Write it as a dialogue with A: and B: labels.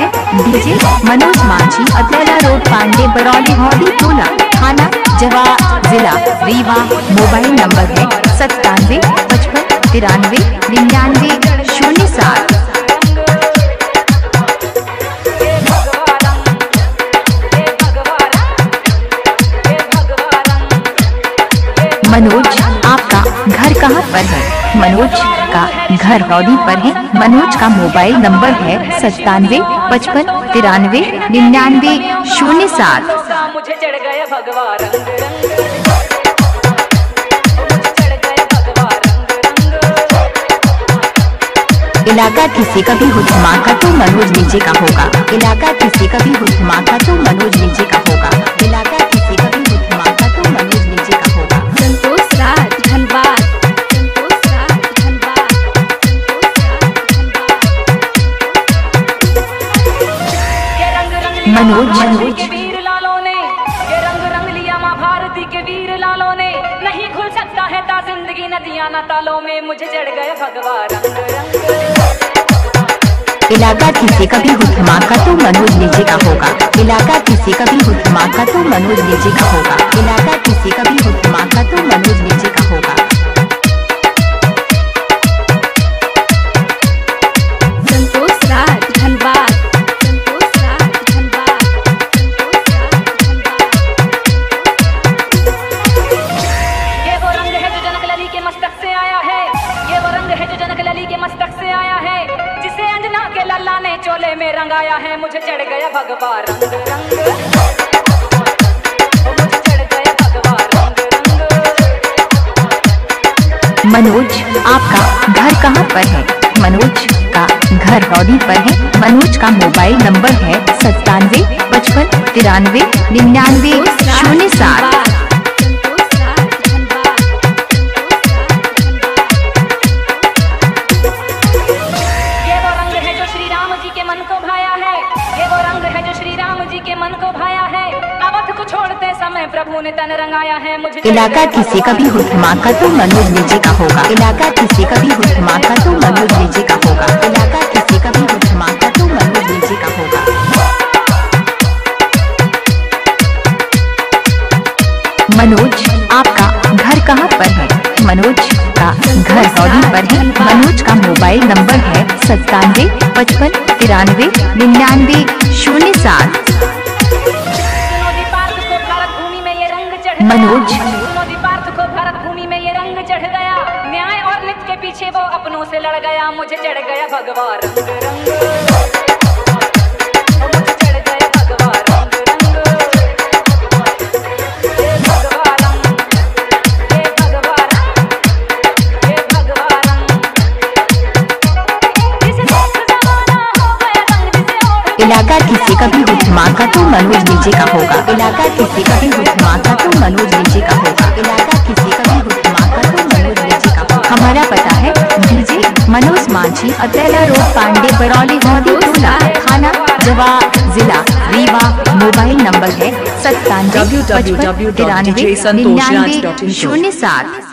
A: है? DJ Manoj Manjhi, Atla road Pandey, Barauli Haudi Tola थाना, जवा जिला, रीवा, मोबाइल नंबर है सत्तानवे, पचपन, तिरानवे, निन्यानवे, शून्य सात। मनोज घर कहाँ पर है? मनोज का घर रौदी पर है। मनोज का मोबाइल नंबर है सत्तानवे पचपन तिरानवे निन्यानवे शून्य सात।
B: मुझे चढ़ गया
A: इलाका किसी का भी हो धमाका तो मनोज नीचे का होगा। इलाका किसी का भी हो धमाका तो मनोज नीचे का होगा। मनोज। के
B: वीर लालों ने ये रंग रंग लिया माँ भारती के वीर लालों ने। नहीं खुल सकता है ता ज़िंदगी नदियाँ ना तालों में मुझे चढ़ गया भगवा रंग रंग
A: इलाका किसी का भी हो धमाका तो मनोज नीचे का होगा। इलाका किसी का भी हो धमाका तो मनोज नीचे का होगा। इलाका किसी का भी हो धमाका तो मनोज
B: में रंगाया है, मुझे चढ़ गया भगवा रंग रंग। ओ, मुझे चढ़ गया भगवा रंग रंग।
A: मनोज, आपका घर कहाँ पर है? मनोज का घर रौदी पर है। मनोज का मोबाइल नंबर है सत्तानवे, पचपन, तिरानवे, निन्यानवे, शून्य सात।
B: मन को भाया है। ये वो रंग है जो श्री राम जी के मन को भाया है। अवध को छोड़ते समय प्रभु ने तन रंगाया है। मुझे
A: इलाका किसी का भी हो धमाका तो मनोज नीचे का होगा। इलाका किसी का भी हो धमाका तो मनोज नीचे का होगा। इलाका किसी का भी हो धमाका तो मनोज नीचे का होगा। मनोज आपका घर कहाँ पर है? मनोज का घर रौदी पर है मनोज का मोबाइल नंबर है सत्तानवे, पचपन, तिरानवे, निन्यानवे, शून्य सात। मनोज।
B: पीछे वो अपनों से लड़ गया मुझे चढ़ गया भगवा
A: इलाका किसी का भी हो धमाका तो मनोज नीचे का होगा। इलाका किसी का भी हो धमाका तो मनोज नीचे का होगा। इलाका किसी का भी हो धमाका तो मनोज नीचे का होगा। हमारा पता है डीजे मनोज मांझी अतला रोड पांडे बरौली हौदी टोला थाना जवा जिला रीवा मोबाइल नंबर है सत्तानवे पचपन तिरानवे निन्यानवे शून्य सात।